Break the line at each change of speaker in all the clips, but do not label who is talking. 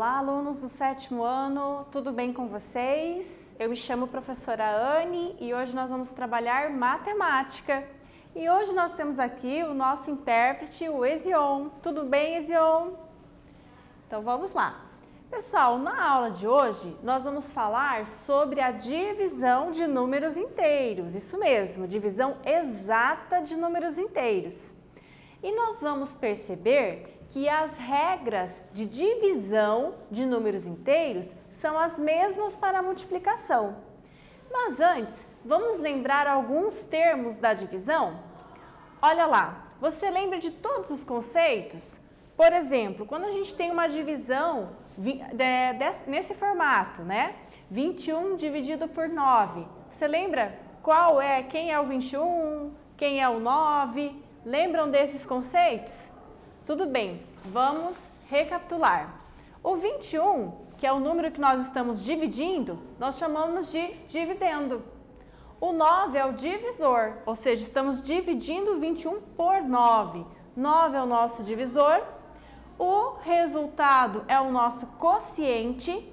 Olá, alunos do sétimo ano, tudo bem com vocês? Eu me chamo professora Anne e hoje nós vamos trabalhar matemática. E hoje nós temos aqui o nosso intérprete, o Ezion. Tudo bem, Ezion? Então vamos lá. Pessoal, na aula de hoje nós vamos falar sobre a divisão de números inteiros. Isso mesmo, divisão exata de números inteiros. E nós vamos perceber que as regras de divisão de números inteiros são as mesmas para a multiplicação. Mas antes, vamos lembrar alguns termos da divisão? Olha lá, você lembra de todos os conceitos? Por exemplo, quando a gente tem uma divisão nesse formato, né? 21 dividido por 9. Você lembra qual é, quem é o 21, quem é o 9? Lembram desses conceitos? Tudo bem, vamos recapitular. O 21, que é o número que nós estamos dividindo, nós chamamos de dividendo. O 9 é o divisor, ou seja, estamos dividindo 21 por 9. 9 é o nosso divisor, o resultado é o nosso quociente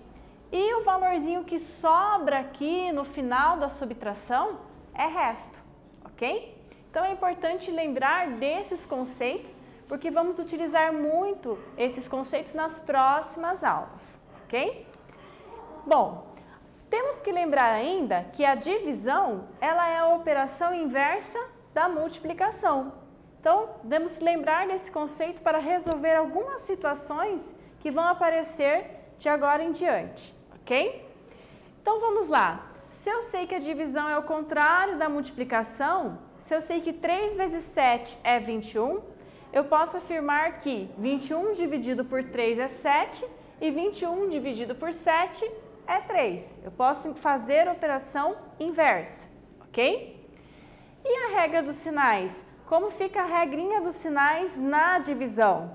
e o valorzinho que sobra aqui no final da subtração é resto, ok? Então é importante lembrar desses conceitos porque vamos utilizar muito esses conceitos nas próximas aulas, ok? Bom, temos que lembrar ainda que a divisão ela é a operação inversa da multiplicação. Então, devemos lembrar desse conceito para resolver algumas situações que vão aparecer de agora em diante, ok? Então, vamos lá. Se eu sei que a divisão é o contrário da multiplicação, se eu sei que 3 vezes 7 é 21, eu posso afirmar que 21 dividido por 3 é 7 e 21 dividido por 7 é 3. Eu posso fazer a operação inversa, ok? E a regra dos sinais? Como fica a regrinha dos sinais na divisão?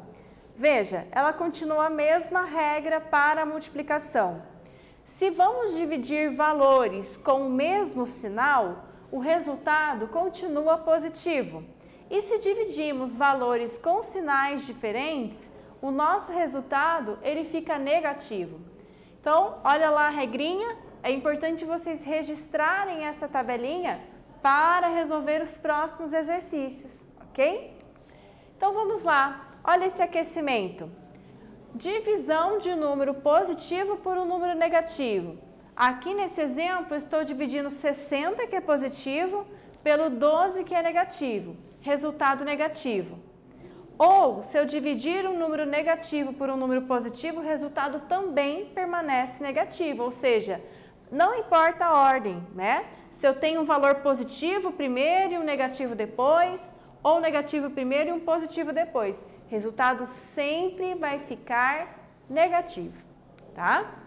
Veja, ela continua a mesma regra para a multiplicação. Se vamos dividir valores com o mesmo sinal, o resultado continua positivo. E se dividimos valores com sinais diferentes, o nosso resultado ele fica negativo. Então, olha lá a regrinha, é importante vocês registrarem essa tabelinha para resolver os próximos exercícios, ok? Então vamos lá, olha esse aquecimento. Divisão de um número positivo por um número negativo. Aqui nesse exemplo, estou dividindo 60, que é positivo, pelo 12, que é negativo resultado negativo. Ou, se eu dividir um número negativo por um número positivo, o resultado também permanece negativo, ou seja, não importa a ordem, né? Se eu tenho um valor positivo primeiro e um negativo depois, ou negativo primeiro e um positivo depois, resultado sempre vai ficar negativo, tá?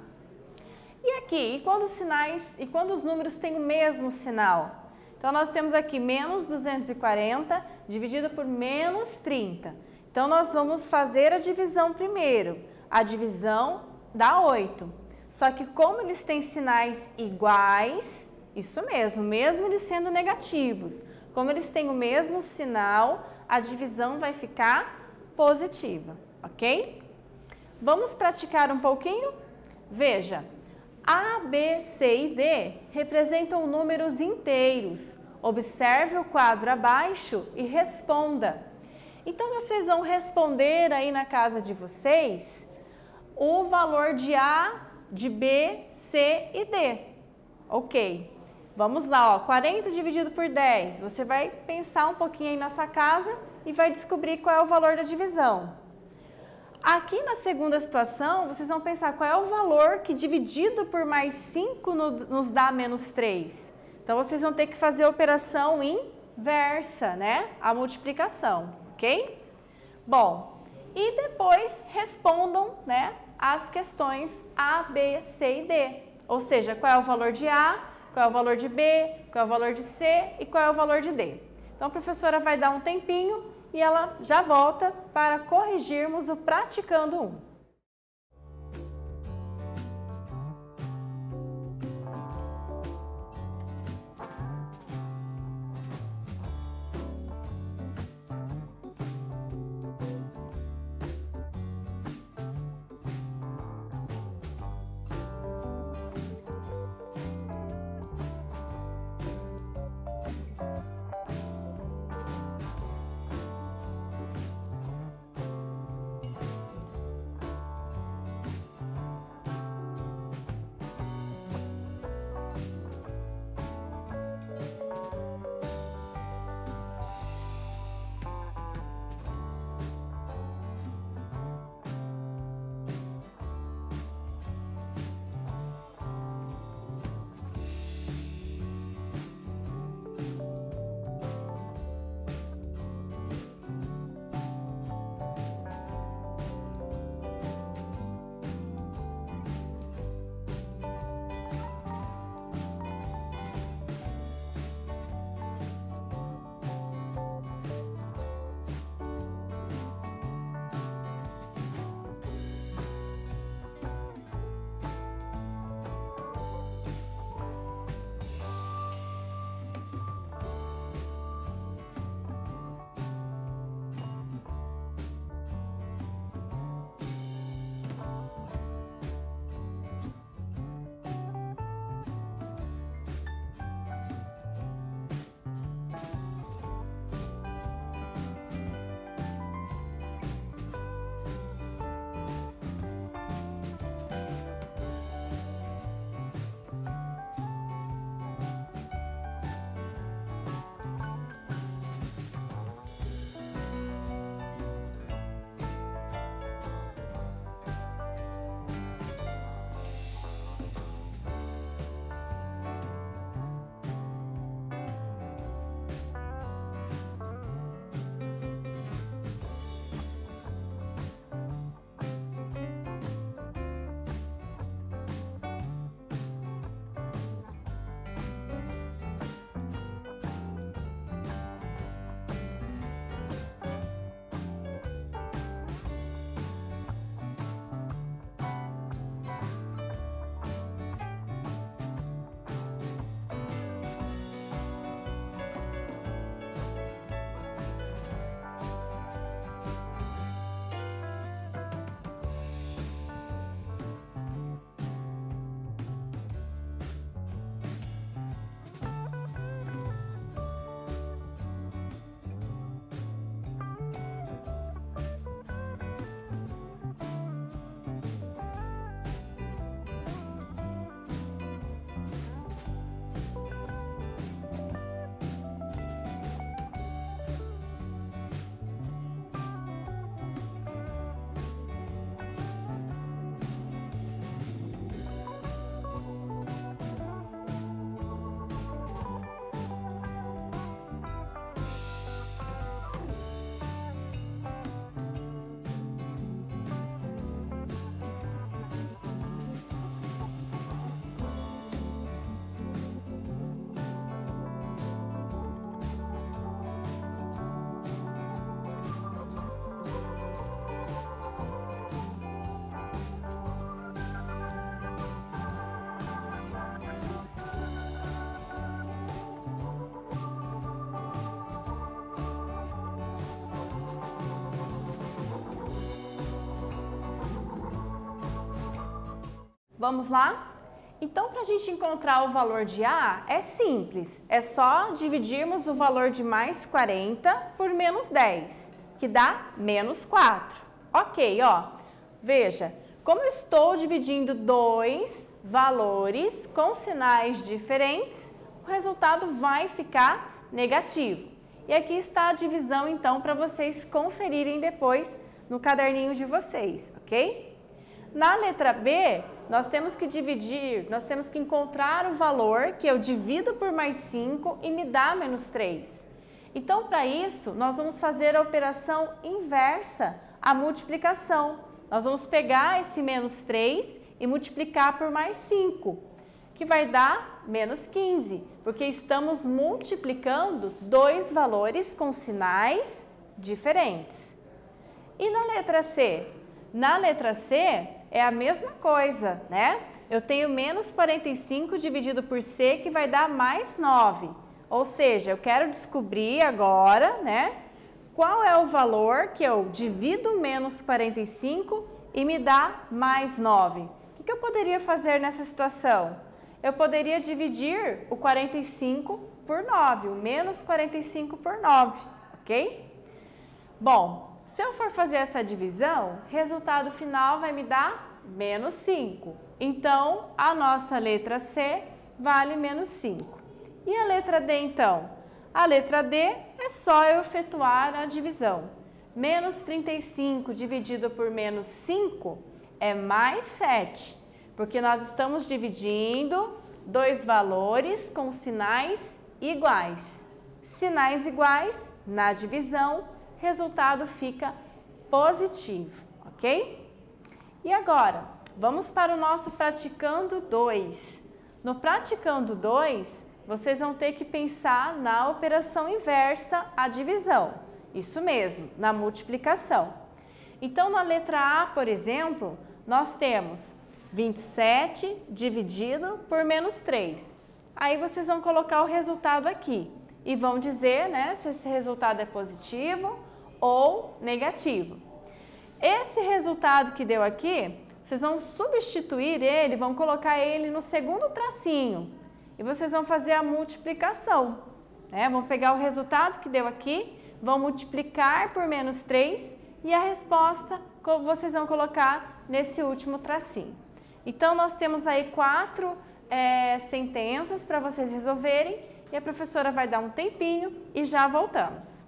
E aqui, e quando os sinais, e quando os números têm o mesmo sinal? Então, nós temos aqui menos 240 dividido por menos 30. Então, nós vamos fazer a divisão primeiro. A divisão dá 8. Só que como eles têm sinais iguais, isso mesmo, mesmo eles sendo negativos, como eles têm o mesmo sinal, a divisão vai ficar positiva, ok? Vamos praticar um pouquinho? Veja, a, B, C e D representam números inteiros. Observe o quadro abaixo e responda. Então, vocês vão responder aí na casa de vocês o valor de A, de B, C e D. Ok. Vamos lá, ó, 40 dividido por 10. Você vai pensar um pouquinho aí na sua casa e vai descobrir qual é o valor da divisão. Aqui na segunda situação, vocês vão pensar qual é o valor que dividido por mais 5 nos dá menos 3. Então, vocês vão ter que fazer a operação inversa, né? A multiplicação, ok? Bom, e depois respondam, né, as questões A, B, C e D. Ou seja, qual é o valor de A, qual é o valor de B, qual é o valor de C e qual é o valor de D. Então, a professora vai dar um tempinho e ela já volta para corrigirmos o praticando 1. Vamos lá? Então, para a gente encontrar o valor de A, é simples. É só dividirmos o valor de mais 40 por menos 10, que dá menos 4. Ok, ó. Veja, como estou dividindo dois valores com sinais diferentes, o resultado vai ficar negativo. E aqui está a divisão, então, para vocês conferirem depois no caderninho de vocês, ok? Na letra B, nós temos que dividir, nós temos que encontrar o valor que eu divido por mais 5 e me dá menos 3. Então, para isso, nós vamos fazer a operação inversa, a multiplicação. Nós vamos pegar esse menos 3 e multiplicar por mais 5, que vai dar menos 15, porque estamos multiplicando dois valores com sinais diferentes. E na letra C? Na letra C, é a mesma coisa, né? Eu tenho menos 45 dividido por C, que vai dar mais 9. Ou seja, eu quero descobrir agora, né? Qual é o valor que eu divido menos 45 e me dá mais 9? O que eu poderia fazer nessa situação? Eu poderia dividir o 45 por 9, o menos 45 por 9, ok? Bom, se eu for fazer essa divisão, resultado final vai me dar menos 5. Então, a nossa letra C vale menos 5. E a letra D, então? A letra D é só eu efetuar a divisão. Menos 35 dividido por menos 5 é mais 7, porque nós estamos dividindo dois valores com sinais iguais. Sinais iguais, na divisão, resultado fica positivo, ok? E agora, vamos para o nosso praticando 2. No praticando 2, vocês vão ter que pensar na operação inversa à divisão. Isso mesmo, na multiplicação. Então, na letra A, por exemplo, nós temos 27 dividido por menos 3. Aí vocês vão colocar o resultado aqui e vão dizer né, se esse resultado é positivo ou negativo. Esse resultado que deu aqui, vocês vão substituir ele, vão colocar ele no segundo tracinho e vocês vão fazer a multiplicação. Né? Vão pegar o resultado que deu aqui, vão multiplicar por menos 3 e a resposta vocês vão colocar nesse último tracinho. Então, nós temos aí quatro é, sentenças para vocês resolverem e a professora vai dar um tempinho e já voltamos.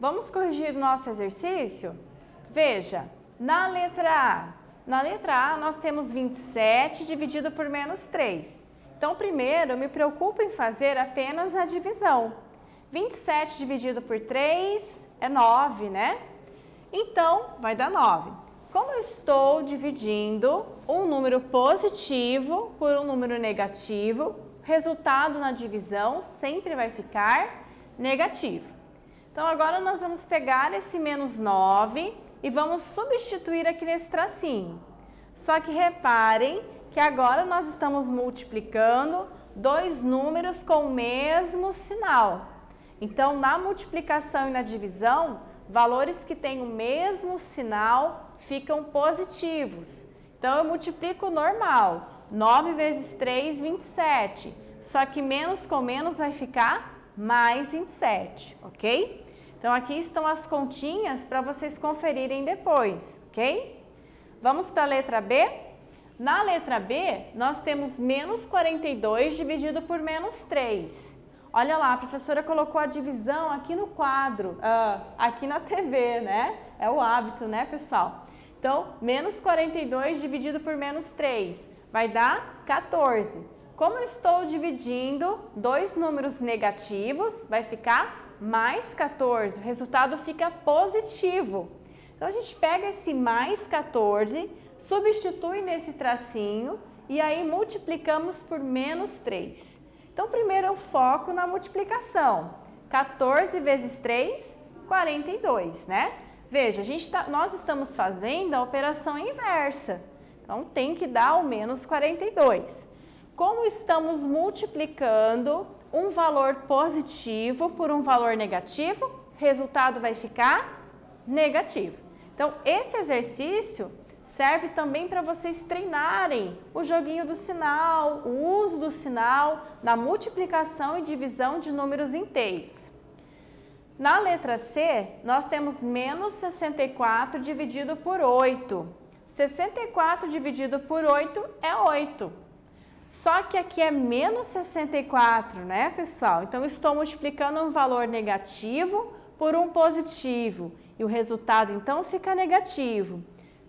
Vamos corrigir o nosso exercício? Veja, na letra A, na letra A nós temos 27 dividido por menos 3. Então, primeiro, eu me preocupo em fazer apenas a divisão. 27 dividido por 3 é 9, né? Então, vai dar 9. Como eu estou dividindo um número positivo por um número negativo, resultado na divisão sempre vai ficar negativo. Então, agora nós vamos pegar esse menos 9 e vamos substituir aqui nesse tracinho. Só que reparem que agora nós estamos multiplicando dois números com o mesmo sinal. Então, na multiplicação e na divisão, valores que têm o mesmo sinal ficam positivos. Então, eu multiplico normal. 9 vezes 3, 27. Só que menos com menos vai ficar mais 27, ok? Então, aqui estão as continhas para vocês conferirem depois, ok? Vamos para a letra B? Na letra B, nós temos menos 42 dividido por menos 3. Olha lá, a professora colocou a divisão aqui no quadro, uh, aqui na TV, né? É o hábito, né, pessoal? Então, menos 42 dividido por menos 3 vai dar 14. Como eu estou dividindo dois números negativos, vai ficar mais 14, o resultado fica positivo. Então, a gente pega esse mais 14, substitui nesse tracinho e aí multiplicamos por menos 3. Então, primeiro eu foco na multiplicação. 14 vezes 3, 42, né? Veja, a gente tá, nós estamos fazendo a operação inversa. Então, tem que dar o menos 42. Como estamos multiplicando um valor positivo por um valor negativo, resultado vai ficar negativo. Então, esse exercício serve também para vocês treinarem o joguinho do sinal, o uso do sinal na multiplicação e divisão de números inteiros. Na letra C, nós temos menos 64 dividido por 8. 64 dividido por 8 é 8. Só que aqui é menos 64, né, pessoal? Então, estou multiplicando um valor negativo por um positivo. E o resultado, então, fica negativo.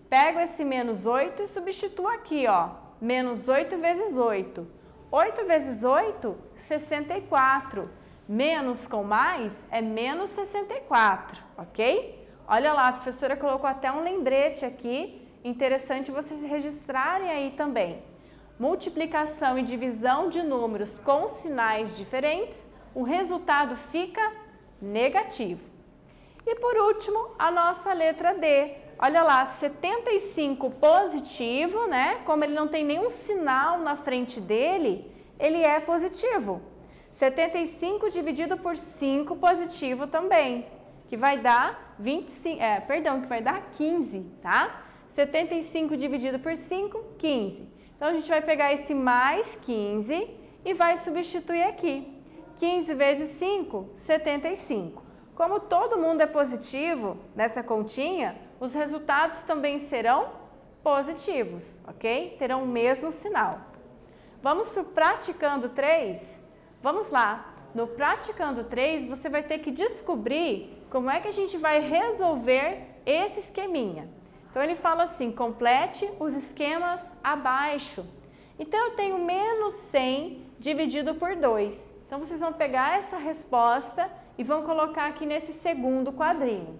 Pego esse menos 8 e substituo aqui, ó. Menos 8 vezes 8. 8 vezes 8, 64. Menos com mais é menos 64, ok? Olha lá, a professora colocou até um lembrete aqui. Interessante vocês registrarem aí também multiplicação e divisão de números com sinais diferentes, o resultado fica negativo. E por último, a nossa letra D. Olha lá, 75 positivo, né? Como ele não tem nenhum sinal na frente dele, ele é positivo. 75 dividido por 5 positivo também, que vai dar 25, é, perdão, que vai dar 15, tá? 75 dividido por 5, 15. Então, a gente vai pegar esse mais 15 e vai substituir aqui. 15 vezes 5, 75. Como todo mundo é positivo nessa continha, os resultados também serão positivos, ok? Terão o mesmo sinal. Vamos para o praticando 3? Vamos lá. No praticando 3, você vai ter que descobrir como é que a gente vai resolver esse esqueminha. Então ele fala assim: complete os esquemas abaixo. Então eu tenho menos 100 dividido por 2. Então vocês vão pegar essa resposta e vão colocar aqui nesse segundo quadrinho.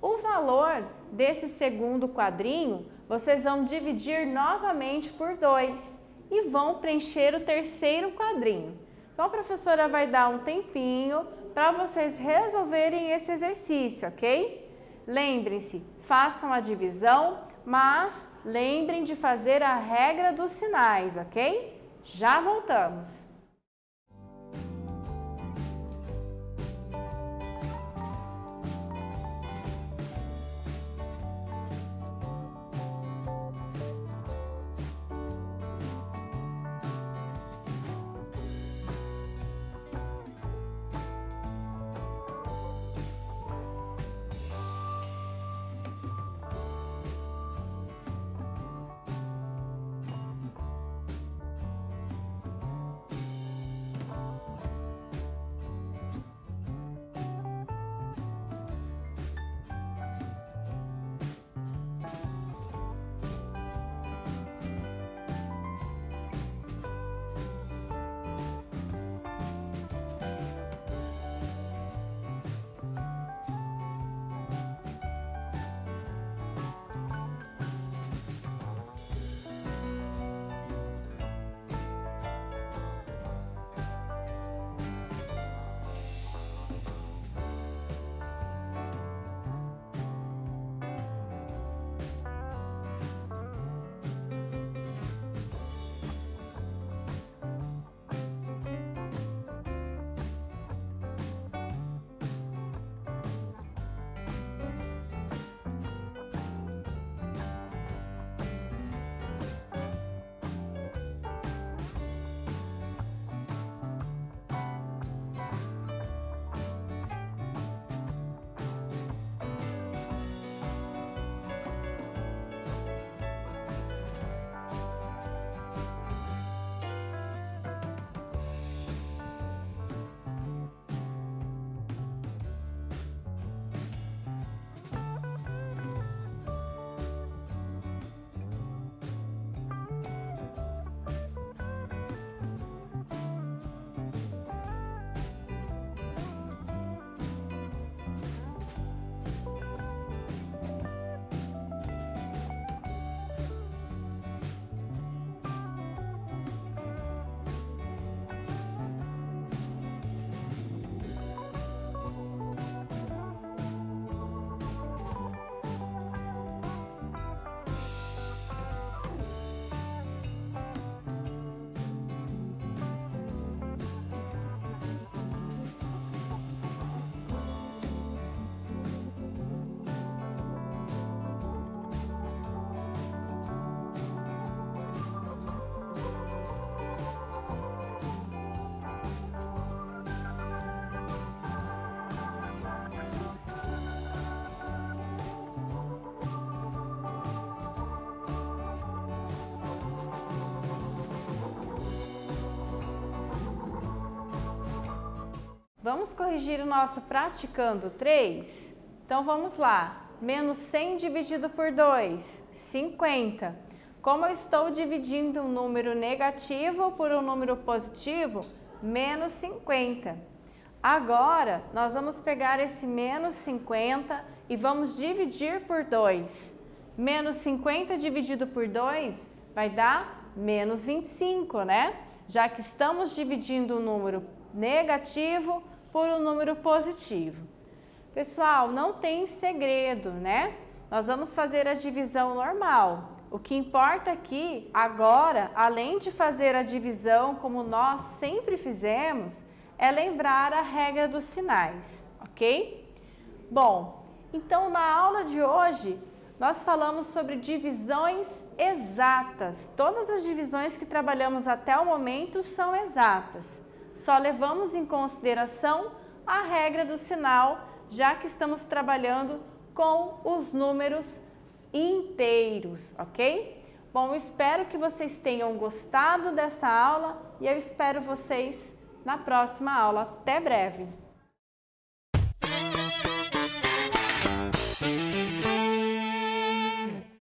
O valor desse segundo quadrinho vocês vão dividir novamente por 2 e vão preencher o terceiro quadrinho. Então a professora vai dar um tempinho para vocês resolverem esse exercício, ok? Lembrem-se, façam a divisão, mas lembrem de fazer a regra dos sinais, ok? Já voltamos! Vamos corrigir o nosso praticando 3? Então vamos lá. Menos 100 dividido por 2, 50. Como eu estou dividindo um número negativo por um número positivo, menos 50. Agora, nós vamos pegar esse menos 50 e vamos dividir por 2. Menos 50 dividido por 2 vai dar menos 25, né? Já que estamos dividindo um número negativo por um número positivo. Pessoal, não tem segredo, né? Nós vamos fazer a divisão normal. O que importa aqui, agora, além de fazer a divisão como nós sempre fizemos, é lembrar a regra dos sinais, ok? Bom, então na aula de hoje nós falamos sobre divisões exatas. Todas as divisões que trabalhamos até o momento são exatas. Só levamos em consideração a regra do sinal, já que estamos trabalhando com os números inteiros, ok? Bom, espero que vocês tenham gostado dessa aula e eu espero vocês na próxima aula. Até breve!